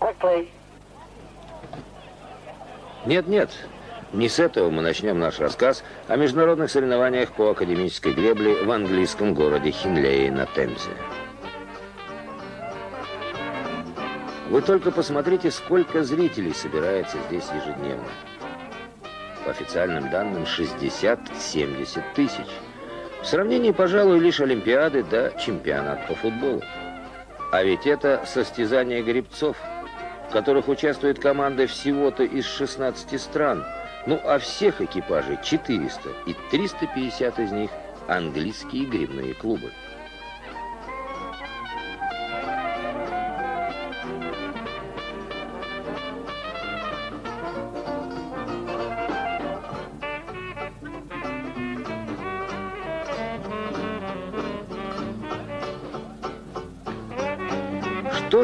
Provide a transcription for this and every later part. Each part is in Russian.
quickly. Нет-нет, не с этого мы начнем наш рассказ о международных соревнованиях по академической гребле в английском городе Хинлее на Темзе. Вы только посмотрите, сколько зрителей собирается здесь ежедневно. По официальным данным, 60-70 тысяч. В сравнении, пожалуй, лишь Олимпиады да чемпионат по футболу. А ведь это состязание гребцов, в которых участвует команда всего-то из 16 стран. Ну, а всех экипажей 400, и 350 из них английские гребные клубы.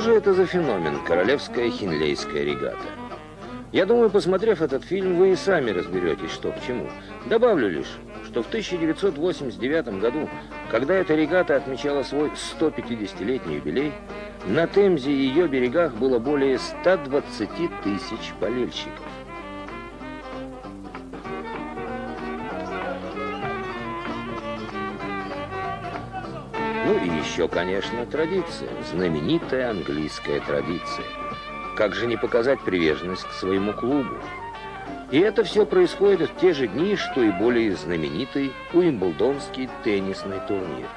Что же это за феномен Королевская Хинлейская регата? Я думаю, посмотрев этот фильм, вы и сами разберетесь, что к чему. Добавлю лишь, что в 1989 году, когда эта регата отмечала свой 150-летний юбилей, на Темзе и ее берегах было более 120 тысяч болельщиков. Еще, конечно, традиция, знаменитая английская традиция. Как же не показать приверженность к своему клубу? И это все происходит в те же дни, что и более знаменитый Уимблдонский теннисный турнир.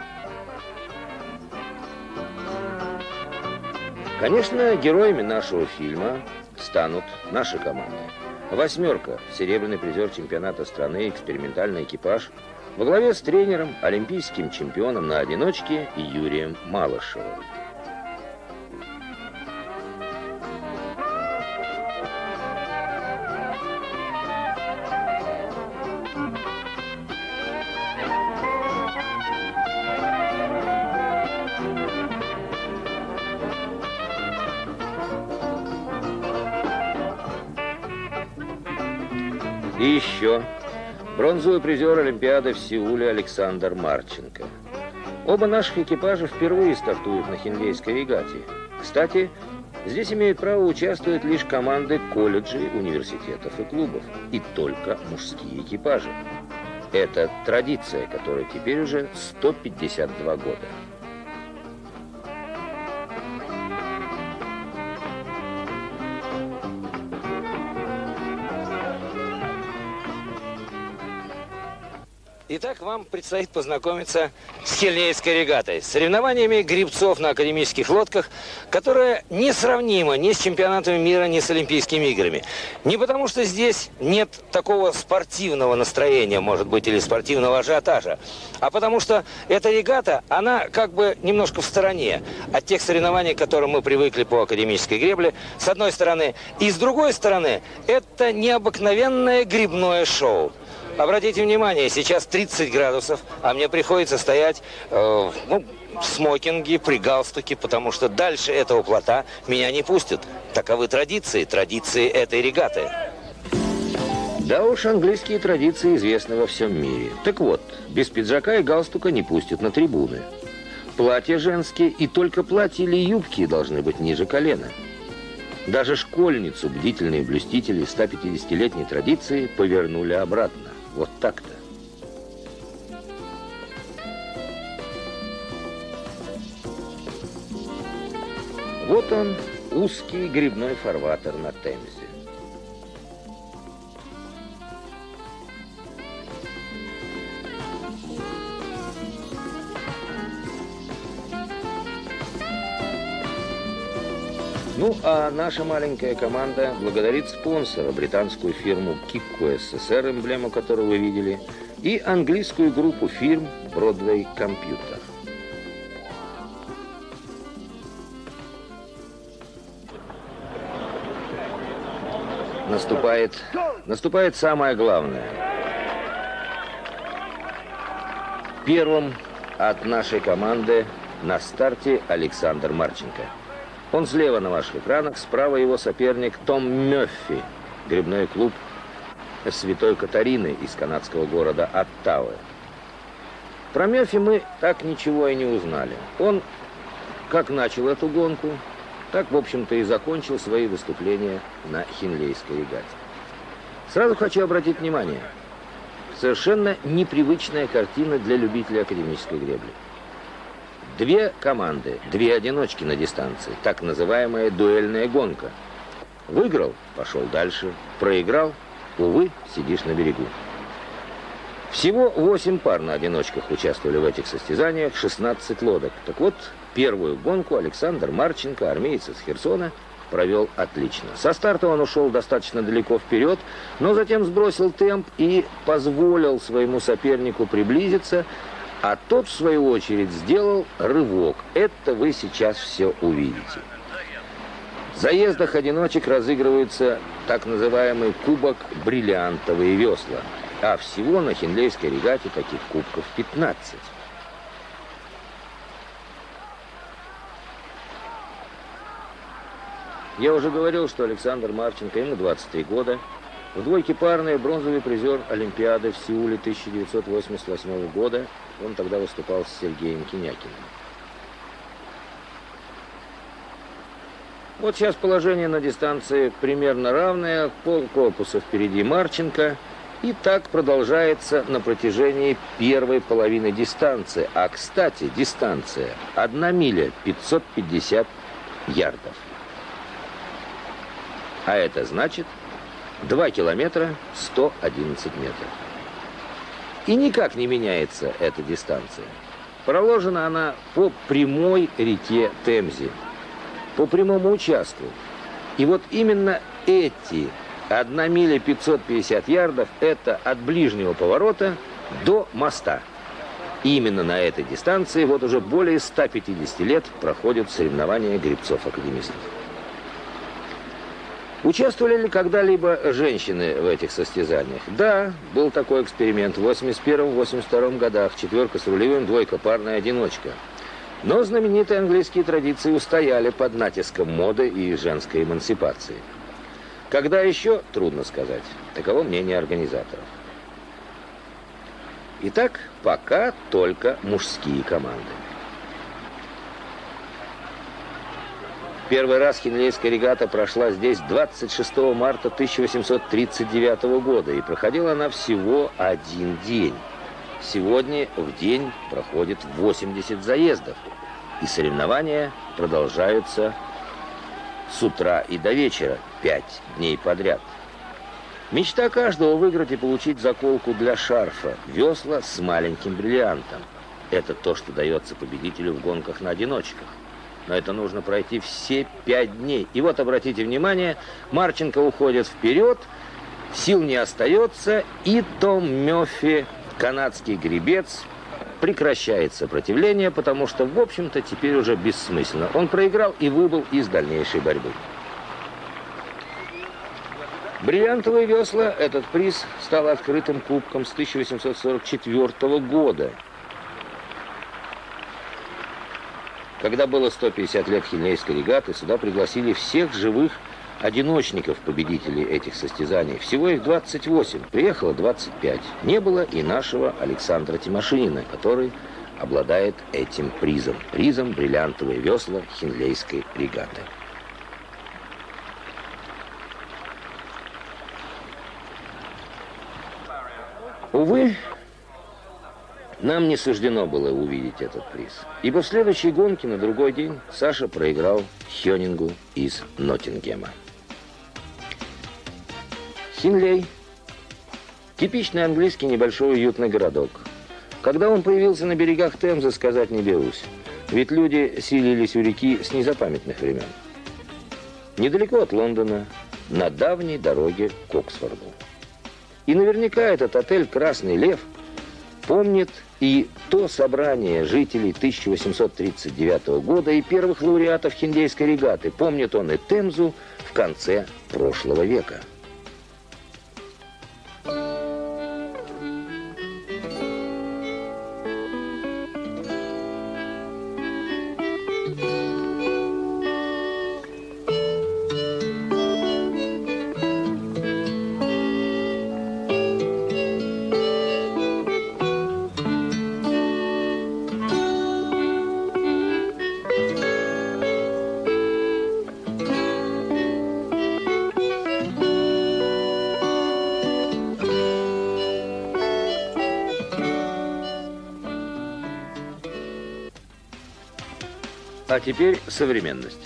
Конечно, героями нашего фильма станут наши команды. «Восьмерка» – серебряный призер чемпионата страны, экспериментальный экипаж – во главе с тренером, олимпийским чемпионом на одиночке Юрием Малышевым. И еще Бронзовый призер Олимпиады в Сеуле Александр Марченко. Оба наших экипажа впервые стартуют на Хинлейской регате. Кстати, здесь имеют право участвовать лишь команды колледжей, университетов и клубов. И только мужские экипажи. Это традиция, которая теперь уже 152 года. Вам предстоит познакомиться с Хельнейской регатой, соревнованиями грибцов на академических лодках, которая несравнима ни с чемпионатами мира, ни с Олимпийскими играми. Не потому, что здесь нет такого спортивного настроения, может быть, или спортивного ажиотажа, а потому что эта регата, она как бы немножко в стороне от тех соревнований, к которым мы привыкли по академической гребле, с одной стороны. И с другой стороны, это необыкновенное грибное шоу. Обратите внимание, сейчас 30 градусов, а мне приходится стоять э, ну, в смокинге, при галстуке, потому что дальше этого плота меня не пустят. Таковы традиции, традиции этой регаты. Да уж, английские традиции известны во всем мире. Так вот, без пиджака и галстука не пустят на трибуны. Платья женские и только платья или юбки должны быть ниже колена. Даже школьницу бдительные блюстители 150-летней традиции повернули обратно. Вот так-то. Вот он, узкий грибной фарватер на Темзе. Ну, а наша маленькая команда благодарит спонсора, британскую фирму Кикко СССР, эмблему которую вы видели, и английскую группу фирм Broadway Computer. наступает, наступает самое главное. Первым от нашей команды на старте Александр Марченко. Он слева на ваших экранах, справа его соперник Том Мёффи, грибной клуб Святой Катарины из канадского города Оттавы. Про Мёффи мы так ничего и не узнали. Он как начал эту гонку, так, в общем-то, и закончил свои выступления на Хинлейской регате. Сразу хочу обратить внимание. Совершенно непривычная картина для любителей академической гребли. Две команды, две одиночки на дистанции. Так называемая дуэльная гонка. Выиграл – пошел дальше. Проиграл – увы, сидишь на берегу. Всего 8 пар на одиночках участвовали в этих состязаниях, 16 лодок. Так вот, Первую гонку Александр Марченко, армеец из Херсона, провел отлично. Со старта он ушел достаточно далеко вперед, но затем сбросил темп и позволил своему сопернику приблизиться, а тот, в свою очередь, сделал рывок. Это вы сейчас все увидите. В заездах одиночек разыгрывается так называемый кубок «Бриллиантовые весла», а всего на Хинлейской регате таких кубков 15. Я уже говорил, что Александр Марченко, ему 23 года, в двойке парной бронзовый призер Олимпиады в Сеуле 1988 года. Он тогда выступал с Сергеем Кинякиным. Вот сейчас положение на дистанции примерно равное. Пол корпуса впереди Марченко. И так продолжается на протяжении первой половины дистанции. А, кстати, дистанция 1 миля 550 ярдов. А это значит 2 километра 111 метров. И никак не меняется эта дистанция. Проложена она по прямой реке Темзе, по прямому участку. И вот именно эти 1 миля 550 ярдов – это от ближнего поворота до моста. Именно на этой дистанции вот уже более 150 лет проходят соревнования грибцов-академистов. Участвовали ли когда-либо женщины в этих состязаниях? Да, был такой эксперимент в 81-82 годах. Четверка с рулевым, двойка парная, одиночка. Но знаменитые английские традиции устояли под натиском моды и женской эмансипации. Когда еще, трудно сказать. Таково мнение организаторов. Итак, пока только мужские команды. Первый раз Хинлейская регата прошла здесь 26 марта 1839 года, и проходила она всего один день. Сегодня в день проходит 80 заездов, и соревнования продолжаются с утра и до вечера, 5 дней подряд. Мечта каждого выиграть и получить заколку для шарфа, весла с маленьким бриллиантом. Это то, что дается победителю в гонках на одиночках. Но это нужно пройти все пять дней. И вот, обратите внимание, Марченко уходит вперед, сил не остается, и Том Мёффи, канадский гребец, прекращает сопротивление, потому что, в общем-то, теперь уже бессмысленно. Он проиграл и выбыл из дальнейшей борьбы. Бриллиантовые весла, этот приз стал открытым кубком с 1844 года. Когда было 150 лет Хильнейской регаты, сюда пригласили всех живых одиночников, победителей этих состязаний. Всего их 28, приехало 25. Не было и нашего Александра Тимошинина, который обладает этим призом. Призом бриллиантовые весла Хинлейской регаты. Увы, нам не суждено было увидеть этот приз. Ибо в следующей гонке на другой день Саша проиграл Хёнингу из Ноттингема. Хинлей – типичный английский небольшой уютный городок. Когда он появился на берегах Темзы, сказать не берусь. Ведь люди селились у реки с незапамятных времен. Недалеко от Лондона, на давней дороге к Оксфорду. И наверняка этот отель «Красный лев» помнит и то собрание жителей 1839 года и первых лауреатов Хиндейской регаты. Помнит он и Темзу в конце прошлого века. Теперь современность.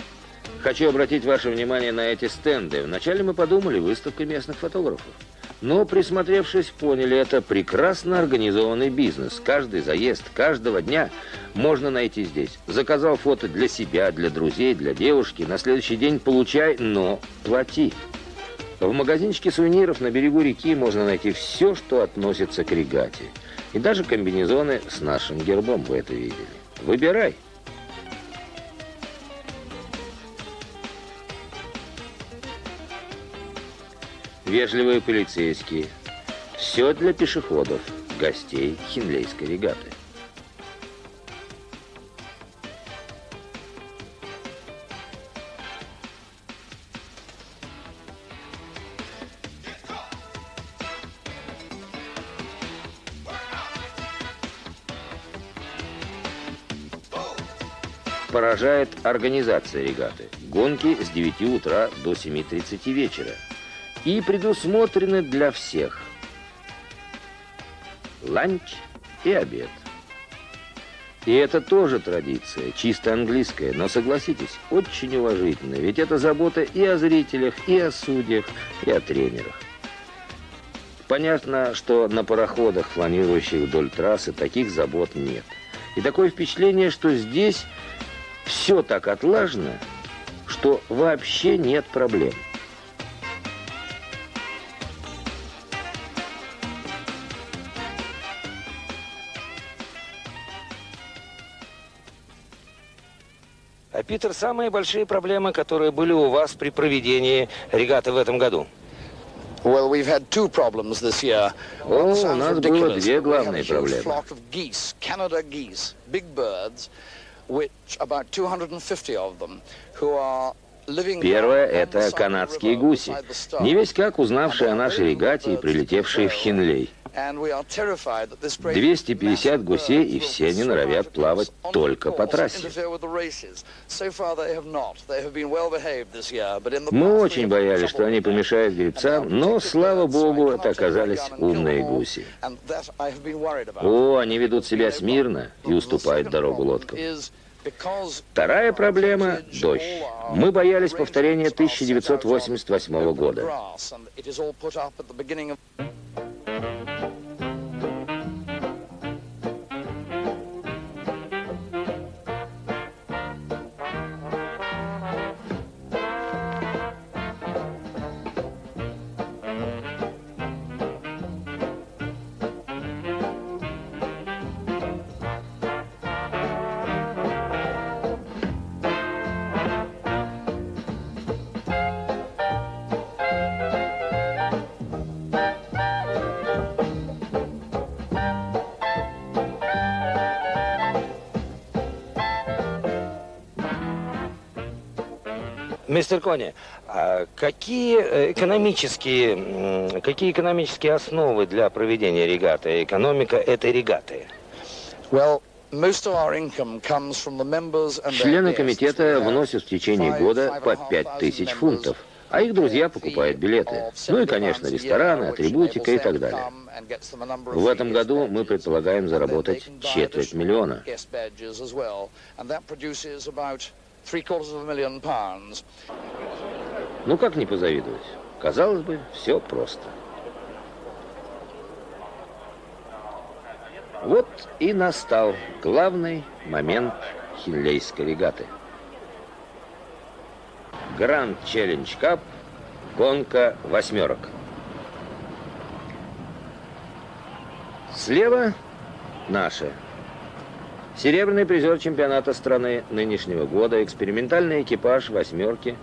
Хочу обратить ваше внимание на эти стенды. Вначале мы подумали, выставка местных фотографов. Но, присмотревшись, поняли, это прекрасно организованный бизнес. Каждый заезд, каждого дня можно найти здесь. Заказал фото для себя, для друзей, для девушки. На следующий день получай, но плати. В магазинчике сувениров на берегу реки можно найти все, что относится к регате. И даже комбинезоны с нашим гербом вы это видели. Выбирай. Вежливые полицейские. Все для пешеходов, гостей Хинлейской регаты. поражает организация регаты. Гонки с 9 утра до 7.30 вечера. И предусмотрены для всех. Ланч и обед. И это тоже традиция, чисто английская, но согласитесь, очень уважительная, ведь это забота и о зрителях, и о судьях, и о тренерах. Понятно, что на пароходах, планирующих вдоль трассы, таких забот нет. И такое впечатление, что здесь все так отлажено, что вообще нет проблем. Питер, самые большие проблемы, которые были у вас при проведении регаты в этом году? Well, we've had two problems this year. О, у нас было две главные проблемы. Canada geese, big birds, which about 250 of them, who are Первое – это канадские гуси, не весь как узнавшие о нашей регате и прилетевшие в Хинлей. 250 гусей, и все они норовят плавать только по трассе. Мы очень боялись, что они помешают гребцам, но, слава богу, это оказались умные гуси. О, они ведут себя смирно и уступают дорогу лодкам. Вторая проблема – дождь. Мы боялись повторения 1988 года. Мистер Кони, а какие э, экономические, какие экономические основы для проведения регаты, экономика этой регаты? Well, Члены комитета вносят в течение года по 5 тысяч фунтов, а их друзья покупают билеты. Ну и, конечно, рестораны, атрибутика и так далее. В этом году мы предполагаем заработать четверть миллиона. Ну как не позавидовать? Казалось бы, все просто. Вот и настал главный момент хинлейской регаты. Гранд Челлендж Кап, гонка восьмерок. Слева наша Серебряный призер чемпионата страны нынешнего года, экспериментальный экипаж «восьмерки».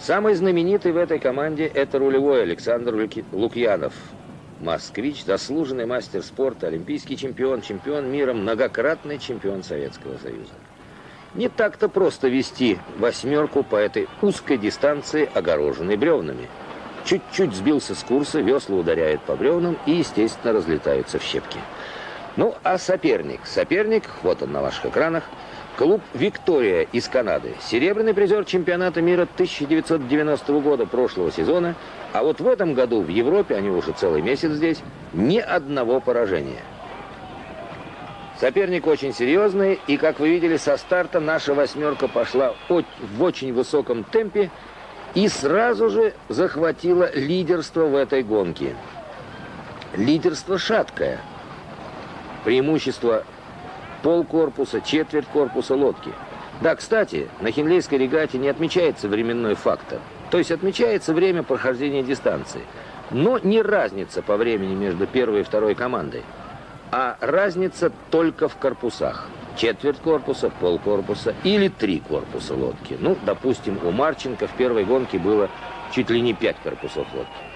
Самый знаменитый в этой команде – это рулевой Александр Лукьянов. Москвич, заслуженный мастер спорта, олимпийский чемпион, чемпион мира, многократный чемпион Советского Союза. Не так-то просто вести «восьмерку» по этой узкой дистанции, огороженной бревнами. Чуть-чуть сбился с курса, весла ударяют по бревнам и, естественно, разлетаются в щепки. Ну, а соперник? Соперник, вот он на ваших экранах, клуб «Виктория» из Канады. Серебряный призер чемпионата мира 1990 года прошлого сезона. А вот в этом году в Европе, они уже целый месяц здесь, ни одного поражения. Соперник очень серьезный, и, как вы видели, со старта наша восьмерка пошла в очень высоком темпе и сразу же захватила лидерство в этой гонке. Лидерство шаткое. Преимущество полкорпуса, четверть корпуса лодки. Да, кстати, на Хинлейской регате не отмечается временной фактор. То есть отмечается время прохождения дистанции. Но не разница по времени между первой и второй командой а разница только в корпусах. Четверть корпуса, полкорпуса или три корпуса лодки. Ну, допустим, у Марченко в первой гонке было чуть ли не пять корпусов лодки.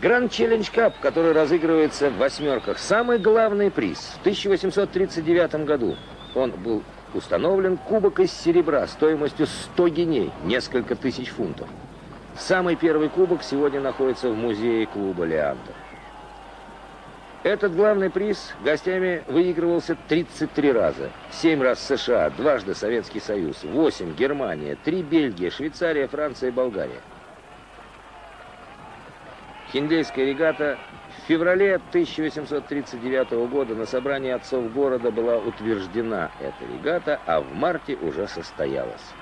Гранд Челлендж Кап, который разыгрывается в восьмерках, самый главный приз. В 1839 году он был установлен кубок из серебра стоимостью 100 геней, несколько тысяч фунтов. Самый первый кубок сегодня находится в музее клуба «Леандр». Этот главный приз гостями выигрывался 33 раза. 7 раз США, дважды Советский Союз, 8 Германия, 3 Бельгия, Швейцария, Франция и Болгария. Хиндейская регата в феврале 1839 года на собрании отцов города была утверждена эта регата, а в марте уже состоялась.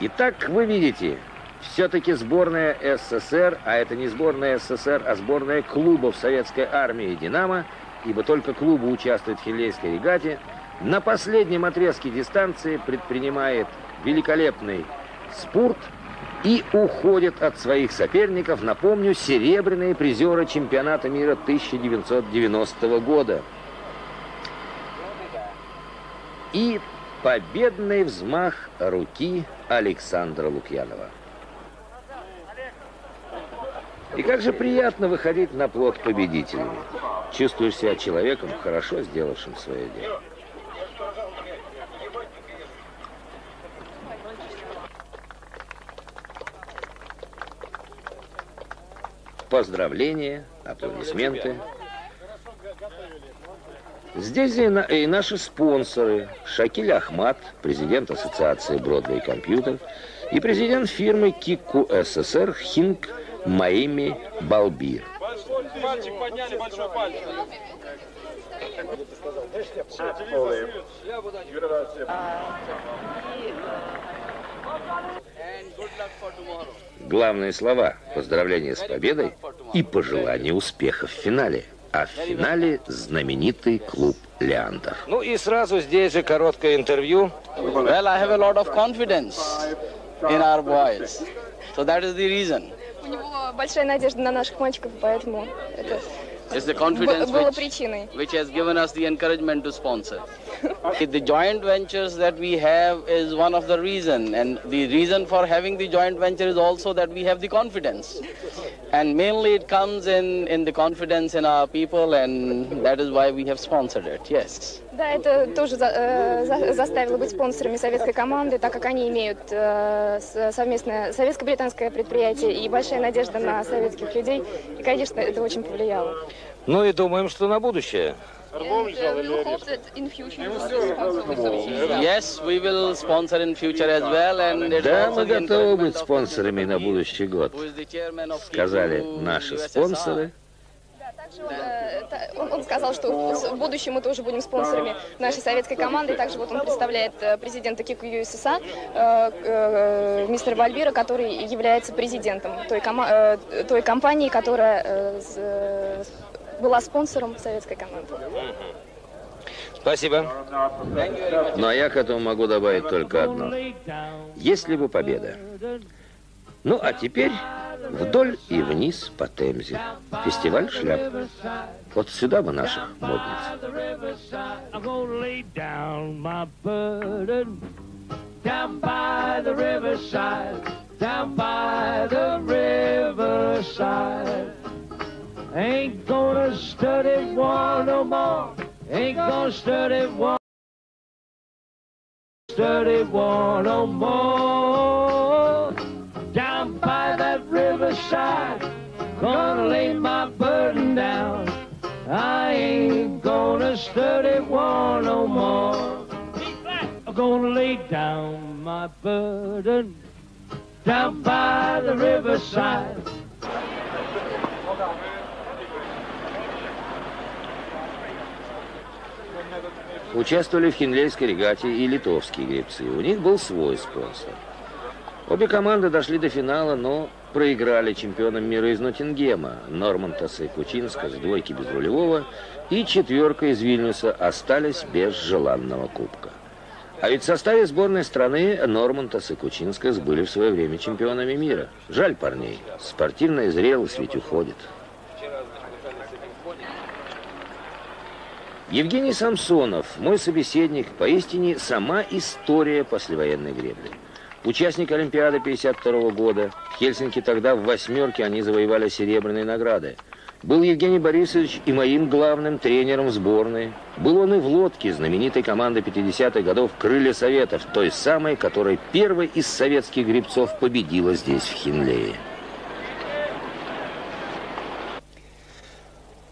Итак, вы видите, все-таки сборная СССР, а это не сборная СССР, а сборная клубов советской армии «Динамо», ибо только клубы участвуют в Хиллейской регате, на последнем отрезке дистанции предпринимает великолепный спорт и уходит от своих соперников, напомню, серебряные призеры чемпионата мира 1990 года. И победный взмах руки Александра Лукьянова. И как же приятно выходить на плод победителями. Чувствуешь себя человеком, хорошо сделавшим свое дело. Поздравления, аплодисменты. Здесь и, на, и наши спонсоры. Шакиль Ахмат, президент Ассоциации Бродвей Компьютер, и президент фирмы Кику СССР Хинг Маими Балбир. Пальчик подняли, большой пальчик. Главные слова – поздравления с победой и пожелание успеха в финале. А в финале знаменитый клуб Леандр. Ну и сразу здесь же короткое интервью. Well, I have a lot of confidence in our boys. So that is the reason. У него большая надежда на наших мальчиков, поэтому это It's the confidence which, which has given us the encouragement to sponsor. the joint ventures that we have is one of the reason and the reason for having the joint venture is also that we have the confidence. And mainly it comes in, in the confidence in our people and that is why we have sponsored it, yes. Да, это тоже за, э, за, заставило быть спонсорами советской команды, так как они имеют э, совместное советско-британское предприятие и большая надежда на советских людей. И, конечно, это очень повлияло. Ну и думаем, что на будущее. Да, мы готовы быть спонсорами на будущий год, сказали наши спонсоры. Также он, э, он, он сказал, что в будущем мы тоже будем спонсорами нашей советской команды. Также вот он представляет э, президента Кику ЮССА, э, э, мистера Бальбира, который является президентом той, кома- э, той компании, которая э, была спонсором советской команды. Спасибо. А я к этому могу добавить только одно. Если бы победа. Ну а теперь вдоль и вниз по Темзе. Фестиваль шляп. Вот сюда бы наших модниц. Down by the riverside. Ain't gonna study war no more. Ain't gonna study war. Study war no more. 6.31 no more. I'm gonna lay down my burden down by the riverside. Участвовали в Хинлейской регате и литовские гребцы. У них был свой спонсор. Обе команды дошли до финала, но проиграли чемпионам мира из Ноттингема Нормантаса и Кучинска с двойки без рулевого и четверка из Вильнюса остались без желанного кубка. А ведь в составе сборной страны Нормантас и Кучинскас были в свое время чемпионами мира. Жаль парней. Спортивная зрелость ведь уходит. Евгений Самсонов, мой собеседник, поистине сама история послевоенной гребли. Участник Олимпиады 52 года. В Хельсинки тогда в восьмерке они завоевали серебряные награды. Был Евгений Борисович и моим главным тренером сборной. Был он и в лодке знаменитой команды 50-х годов «Крылья Советов», той самой, которая первой из советских гребцов победила здесь, в Хинлее.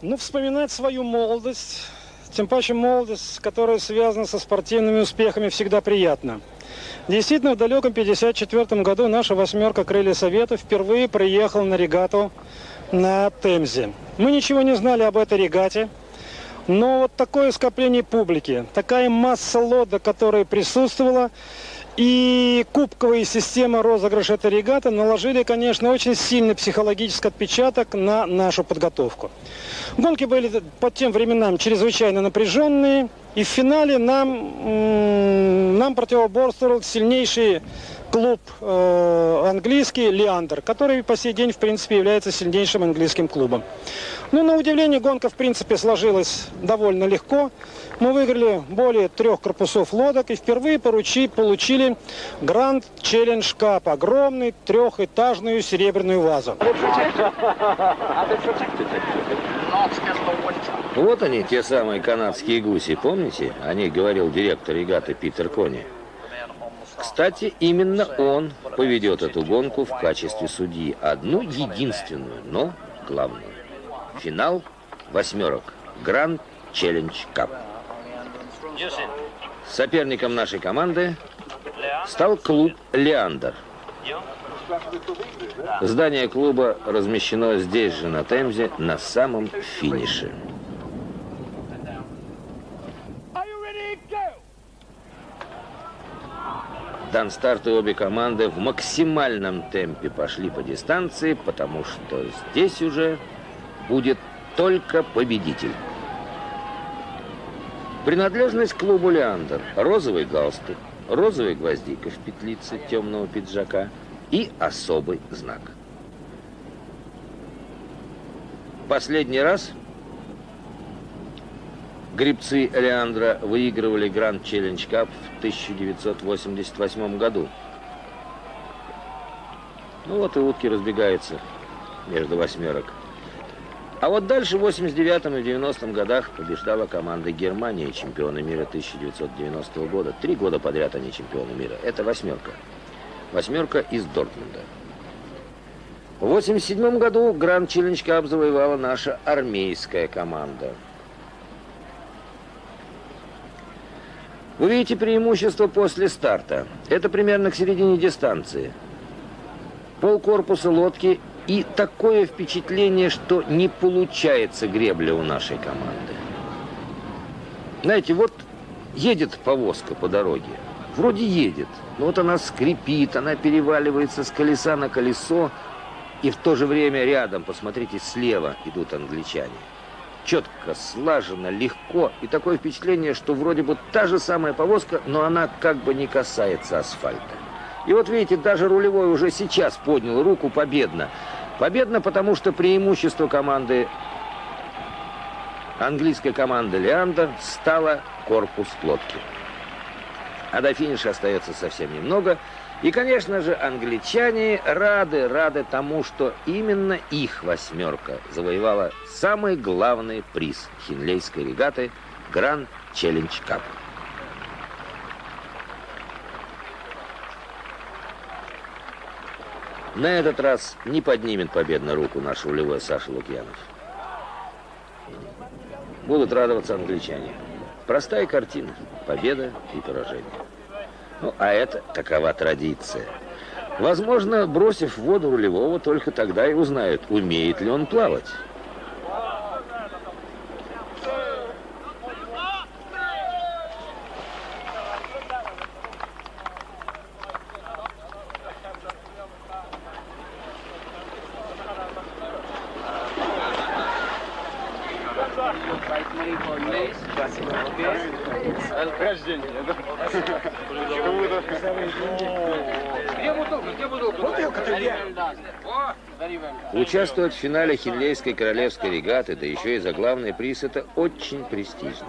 Ну, вспоминать свою молодость, тем паче молодость, которая связана со спортивными успехами, всегда приятно. Действительно, в далеком 54 году наша восьмерка «Крылья Советов» впервые приехала на регату на Темзе. Мы ничего не знали об этой регате, но вот такое скопление публики, такая масса лодок, которая присутствовала, и кубковая система розыгрыша этой регаты наложили, конечно, очень сильный психологический отпечаток на нашу подготовку. Гонки были под тем временам чрезвычайно напряженные, и в финале нам, нам противоборствовал сильнейший клуб э, английский Леандр, который по сей день, в принципе, является сильнейшим английским клубом. Ну, на удивление, гонка, в принципе, сложилась довольно легко. Мы выиграли более трех корпусов лодок и впервые поручи, получили Grand Challenge Cup, огромный трехэтажную серебряную вазу. Вот они, те самые канадские гуси, помните? О них говорил директор регаты Питер Кони. Кстати, именно он поведет эту гонку в качестве судьи. Одну единственную, но главную. Финал восьмерок. Гранд Челлендж Кап. Соперником нашей команды стал клуб «Леандр». Здание клуба размещено здесь же, на Темзе, на самом финише. Дан старт и обе команды в максимальном темпе пошли по дистанции, потому что здесь уже будет только победитель. Принадлежность клубу «Леандр» – розовый галстук, розовая гвоздика в петлице темного пиджака и особый знак. Последний раз Грибцы Леандра выигрывали Гранд Челлендж Кап в 1988 году. Ну вот и утки разбегаются между восьмерок. А вот дальше в 89 и 90 годах побеждала команда Германии, чемпионы мира 1990 года. Три года подряд они чемпионы мира. Это восьмерка. Восьмерка из Дортмунда. В 87 году Гранд Челлендж Кап завоевала наша армейская команда – Вы видите преимущество после старта. Это примерно к середине дистанции. Пол корпуса лодки и такое впечатление, что не получается гребля у нашей команды. Знаете, вот едет повозка по дороге. Вроде едет, но вот она скрипит, она переваливается с колеса на колесо, и в то же время рядом, посмотрите, слева идут англичане четко, слаженно, легко. И такое впечатление, что вроде бы та же самая повозка, но она как бы не касается асфальта. И вот видите, даже рулевой уже сейчас поднял руку победно. Победно, потому что преимущество команды, английской команды Леандр, стало корпус лодки. А до финиша остается совсем немного – и, конечно же, англичане рады, рады тому, что именно их восьмерка завоевала самый главный приз хинлейской регаты Гранд Челлендж Кап. На этот раз не поднимет победную руку наш рулевой Саша Лукьянов. Будут радоваться англичане. Простая картина. Победа и поражение. Ну, а это такова традиция. Возможно, бросив в воду рулевого, только тогда и узнают, умеет ли он плавать. Участвовать в финале Хинлейской королевской регаты, да еще и за главный приз, это очень престижно.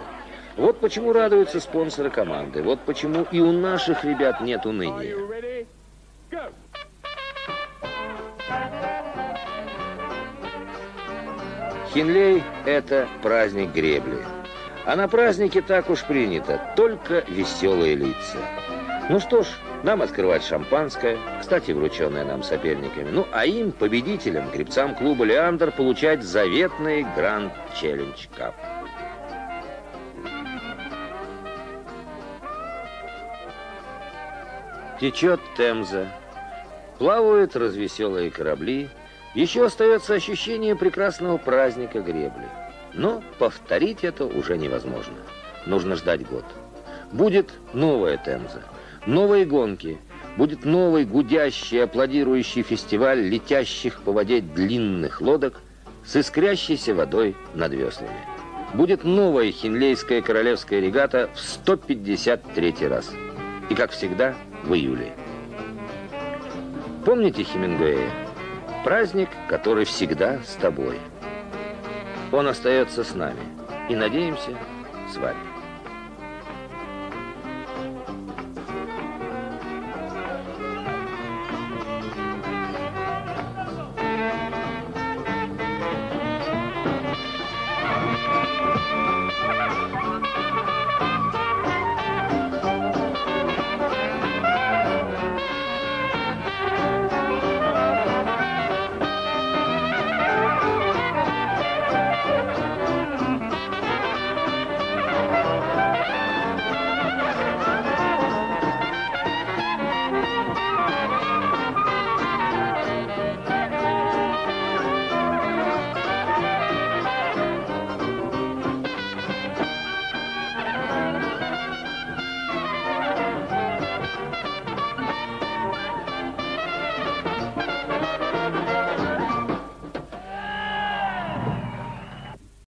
Вот почему радуются спонсоры команды. Вот почему и у наших ребят нет уныния. Хинлей – это праздник гребли. А на празднике так уж принято, только веселые лица. Ну что ж, нам открывать шампанское, кстати, врученное нам соперниками. Ну, а им, победителям, гребцам клуба «Леандр», получать заветный Гранд Челлендж Кап. Течет Темза, плавают развеселые корабли, еще остается ощущение прекрасного праздника гребли. Но повторить это уже невозможно. Нужно ждать год. Будет новая Темза, новые гонки, будет новый гудящий, аплодирующий фестиваль летящих по воде длинных лодок с искрящейся водой над веслами. Будет новая хинлейская королевская регата в 153 раз. И, как всегда, в июле. Помните Хемингуэя? Праздник, который всегда с тобой. Он остается с нами. И, надеемся, с вами.